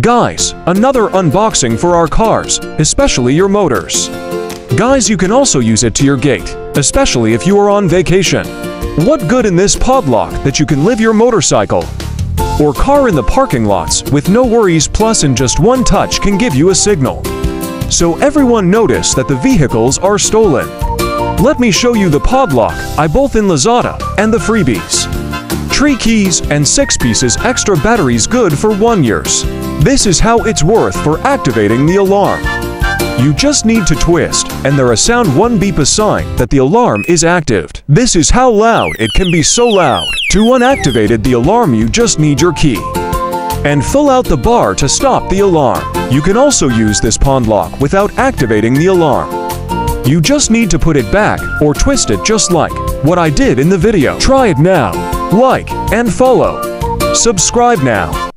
Guys, another unboxing for our cars, especially your motors. Guys, you can also use it to your gate, especially if you are on vacation. What good in this podlock that you can live your motorcycle or car in the parking lots with no worries plus in just one touch can give you a signal. So everyone notice that the vehicles are stolen. Let me show you the podlock I both in Lazada and the freebies. Tree keys and 6 pieces extra batteries good for 1 years. This is how it's worth for activating the alarm. You just need to twist, and there a sound one beep a sign that the alarm is active. This is how loud it can be so loud. To unactivate the alarm you just need your key. And fill out the bar to stop the alarm. You can also use this pond lock without activating the alarm. You just need to put it back or twist it just like what I did in the video. Try it now. Like and follow. Subscribe now.